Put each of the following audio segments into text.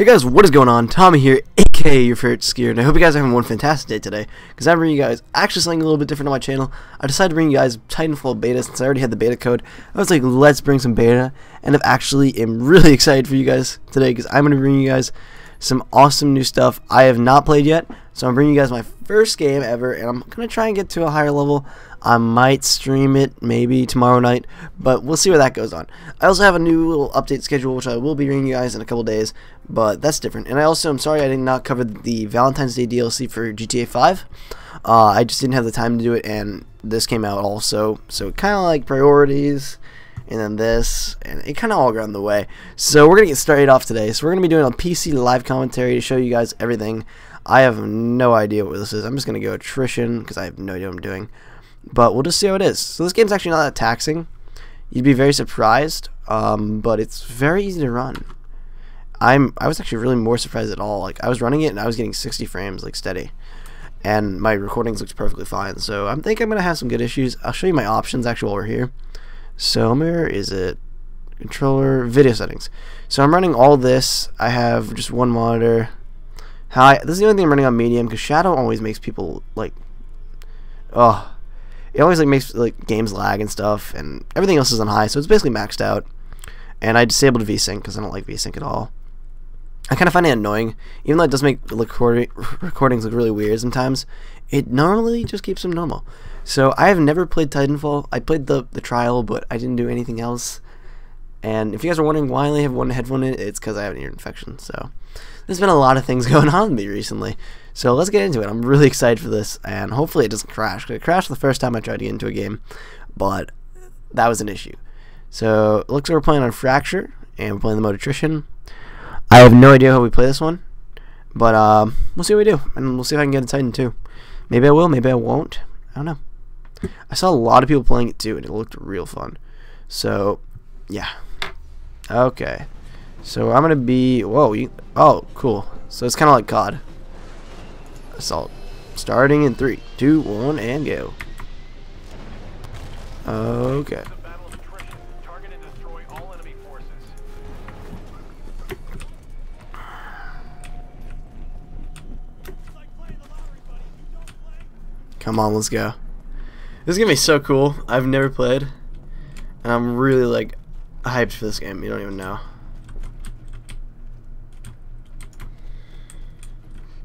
Hey guys, what is going on? Tommy here, aka your favorite skier, and I hope you guys are having one fantastic day today, because I'm bringing you guys actually something a little bit different on my channel. I decided to bring you guys Titanfall beta since I already had the beta code. I was like, let's bring some beta, and I actually am really excited for you guys today, because I'm going to bring you guys some awesome new stuff I have not played yet. So I'm bringing you guys my first game ever, and I'm going to try and get to a higher level. I might stream it maybe tomorrow night, but we'll see where that goes on. I also have a new little update schedule, which I will be bringing you guys in a couple days, but that's different. And I also am sorry I did not cover the Valentine's Day DLC for GTA 5. Uh, I just didn't have the time to do it, and this came out also, so kind of like priorities and then this, and it kind of all got in the way. So we're going to get started off today. So we're going to be doing a PC live commentary to show you guys everything. I have no idea what this is. I'm just going to go attrition because I have no idea what I'm doing. But we'll just see how it is. So this game's actually not that taxing. You'd be very surprised, um, but it's very easy to run. I'm I was actually really more surprised at all. Like I was running it and I was getting 60 frames like steady, and my recordings looked perfectly fine. So I think I'm gonna have some good issues. I'll show you my options actually while we're here. So where is it? Controller, video settings. So I'm running all this. I have just one monitor. Hi. This is the only thing I'm running on medium because Shadow always makes people like, oh, it always like makes like games lag and stuff, and everything else is on high. So it's basically maxed out. And I disabled VSync because I don't like VSync at all. I kind of find it annoying, even though it does make recording recordings look really weird sometimes. It normally just keeps them normal. So I have never played Titanfall. I played the the trial, but I didn't do anything else. And if you guys are wondering why I only have one headphone in, it's because I have an ear infection. So there's been a lot of things going on with me recently. So let's get into it. I'm really excited for this, and hopefully it doesn't crash. It crashed the first time I tried to get into a game, but that was an issue. So it looks like we're playing on Fracture, and we're playing the mode Attrition. I have no idea how we play this one, but um, we'll see what we do, and we'll see if I can get a Titan too. Maybe I will, maybe I won't. I don't know. I saw a lot of people playing it too, and it looked real fun. So, yeah. Okay. So I'm gonna be. Whoa. You, oh, cool. So it's kind of like COD. Assault. Starting in three, two, one, and go. Okay. Come on, let's go. This is gonna be so cool. I've never played, and I'm really like hyped for this game. You don't even know.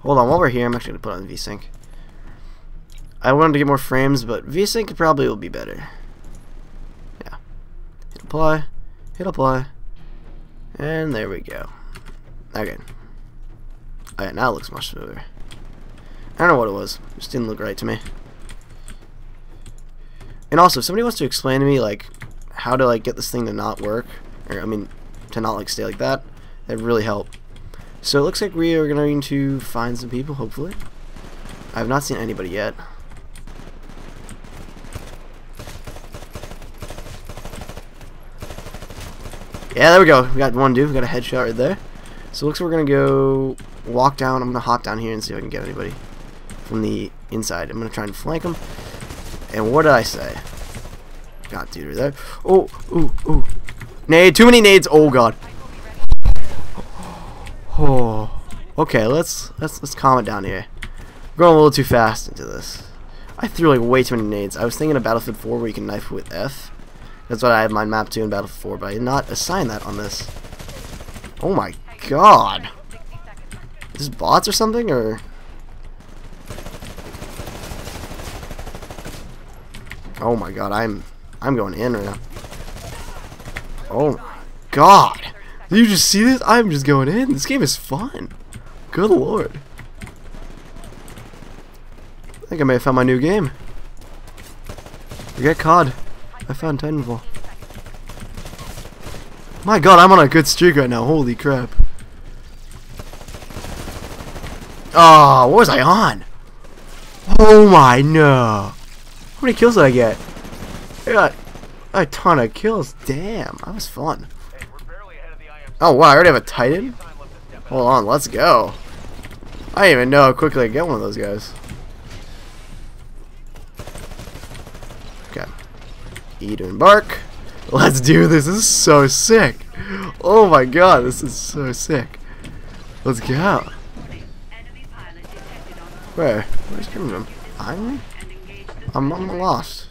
Hold on, while we're here, I'm actually gonna put on VSync. I wanted to get more frames, but VSync probably will be better. Yeah. Hit apply, hit apply, and there we go. Okay. Oh, Alright, now it looks much smoother. I don't know what it was. It just didn't look right to me. And also, if somebody wants to explain to me, like, how to, like, get this thing to not work, or, I mean, to not, like, stay like that, that'd really help. So it looks like we are going to find some people, hopefully. I have not seen anybody yet. Yeah, there we go. We got one dude. We got a headshot right there. So it looks like we're going to go walk down. I'm going to hop down here and see if I can get anybody from the inside. I'm going to try and flank them. And what did I say? God, dude, there. Oh, ooh, ooh. Nade. Too many nades. Oh, God. Oh. Okay, let's let's let's calm it down here. We're going a little too fast into this. I threw like way too many nades. I was thinking of Battlefield 4 where you can knife with F. That's what I have my map to in Battlefield 4, but I did not assign that on this. Oh my god. Is this bots or something, or... Oh my god, I'm I'm going in right now. Oh my god. Did you just see this? I'm just going in. This game is fun. Good lord. I think I may have found my new game. Forget COD. I found Titanfall. My god, I'm on a good streak right now. Holy crap. Oh, what was I on? Oh my no. How many kills did I get? I got a ton of kills. Damn, that was fun. Oh wow, I already have a Titan? Hold on, let's go. I didn't even know how quickly I get one of those guys. Okay. E to embark. Let's do this. This is so sick. Oh my god, this is so sick. Let's go. Where? Where's he coming from? And the I'm, I'm lost.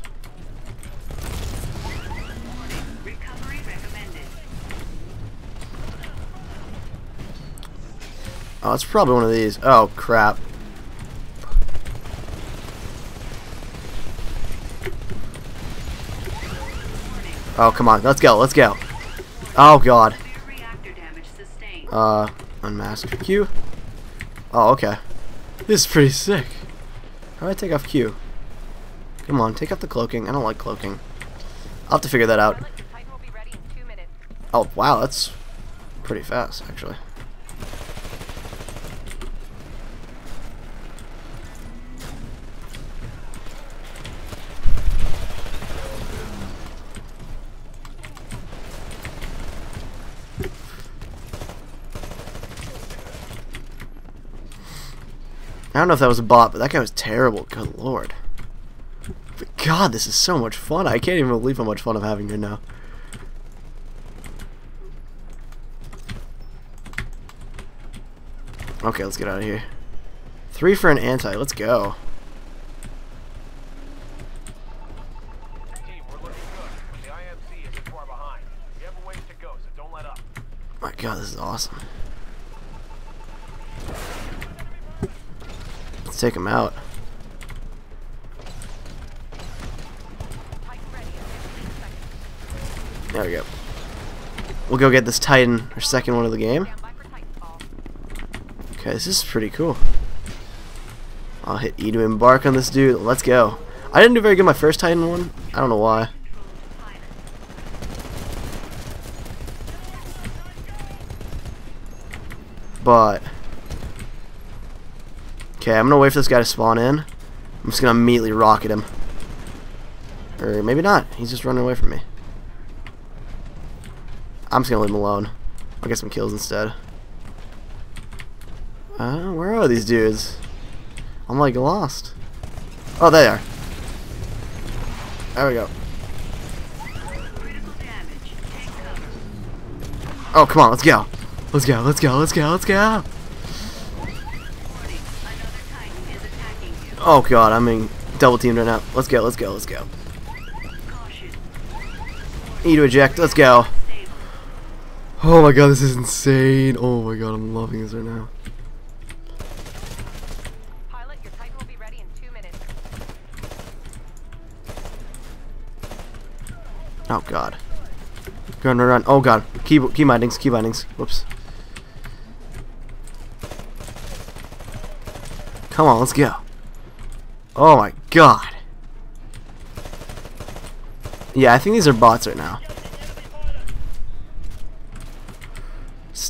Oh, it's probably one of these. Oh, crap. Oh, come on. Let's go. Let's go. Oh, God. Severe reactor damage sustained. Uh, unmask Q. Oh, okay. This is pretty sick. How do I take off Q? Come on, take off the cloaking. I don't like cloaking. I'll have to figure that out. Charlotte, your Titan will be ready in two minutes. Oh, wow, that's pretty fast, actually. I don't know if that was a bot, but that guy was terrible. Good lord. God, this is so much fun. I can't even believe how much fun I'm having here now. Okay, let's get out of here. Three for an anti. Let's go. My God, this is awesome. Let's take him out. We'll go get this Titan, our second one of the game. Okay, this is pretty cool. I'll hit E to embark on this dude. Let's go. I didn't do very good my first Titan one. I don't know why. But okay, I'm gonna wait for this guy to spawn in. I'm just gonna immediately rocket him, or maybe not. He's just running away from me. I'm just gonna leave him alone. I'll get some kills instead. Uh, where are these dudes? I'm like lost. Oh, there they are. There we go. Oh, come on, let's go. Let's go, let's go, let's go, let's go. Oh god, I'm being double teamed right now. Let's go, let's go, let's go. E to eject, let's go. Oh my god, this is insane. Oh my god, I'm loving this right now. Pilot, your Titan will be ready in two minutes. Oh god. Run, run, run. Oh god. Key, key bindings, key bindings. Whoops. Come on, let's go. Oh my god. Yeah, I think these are bots right now.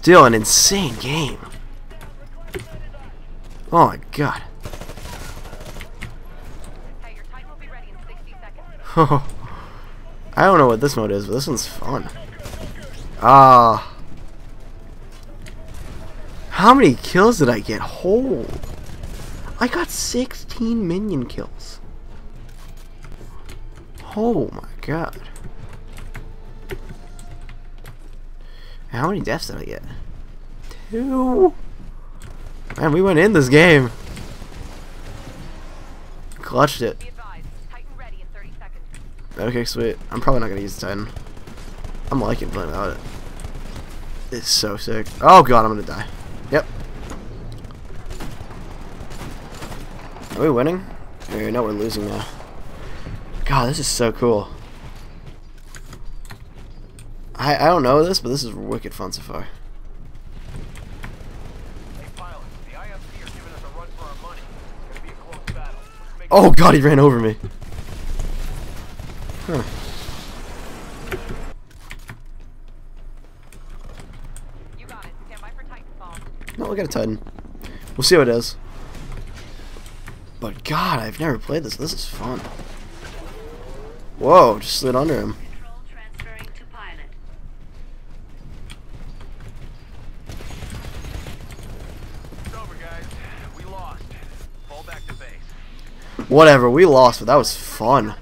Still an insane game. Oh my god. Hey, your Titan will be ready in 60 seconds. I don't know what this mode is, but this one's fun. Ah. How many kills did I get? Hold. I got 16 minion kills. Oh my god. How many deaths did I get? Two. Man, we went in this game. Clutched it. Be advised, Titan ready in 30 seconds. Okay, sweet. I'm probably not gonna use the Titan. I'm liking playing without it. It's so sick. Oh god, I'm gonna die. Yep. Are we winning? No, we're losing now. God, this is so cool. I I don't know this, but this is wicked fun so far. Hey, pilots, the IMC are giving us a run for our money. It's gonna be a close battle. Let's make Oh god, he ran over me. Huh. You got it. Stand by for Titanfall. No, we got a Titan. We'll see what it is. But God, I've never played this. This is fun. Whoa, just slid under him. Control transferring to pilot. It's over, guys. We lost. Fall back to base. Whatever, we lost, but that was fun.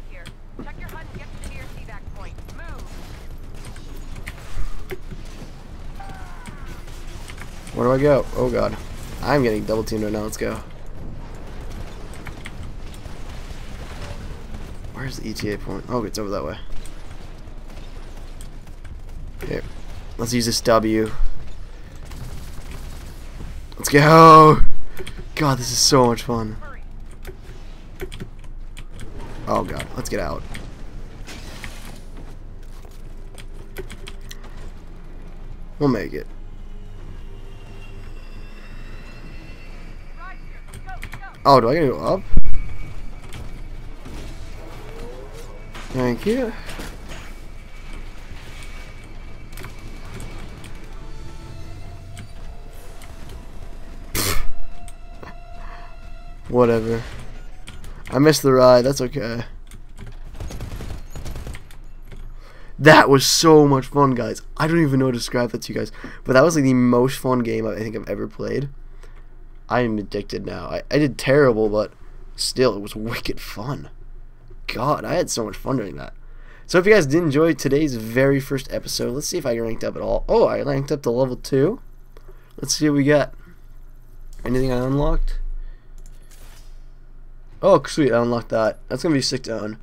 Where do I go? Oh god. I'm getting double teamed right now. Let's go. Where's the ETA point? Oh, it's over that way. Here. Let's use this W. Let's go! God, this is so much fun. Oh god, let's get out. We'll make it. Oh, do I gotta go up? Thank you. Whatever. I missed the ride, that's okay. That was so much fun, guys. I don't even know how to describe that to you guys. But that was like the most fun game I think I've ever played. I am addicted now. I, I did terrible, but still, it was wicked fun. God, I had so much fun doing that. So if you guys did enjoy today's very first episode, let's see if I ranked up at all. Oh, I ranked up to level 2. Let's see what we got. Anything I unlocked? Oh, sweet, I unlocked that. That's going to be sick to own.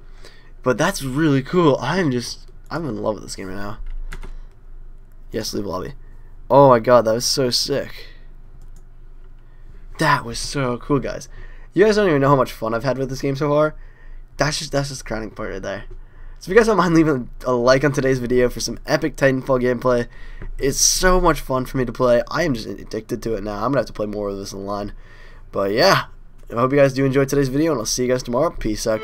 But that's really cool. I'm just, I'm in love with this game right now. Yes, leave lobby. Oh my god, that was so sick. That was so cool, guys. You guys don't even know how much fun I've had with this game so far. That's just that's just the crowning part right there. So if you guys don't mind leaving a like on today's video for some epic Titanfall gameplay, it's so much fun for me to play. I am just addicted to it now. I'm gonna have to play more of this online. But yeah, I hope you guys do enjoy today's video, and I'll see you guys tomorrow. Peace out.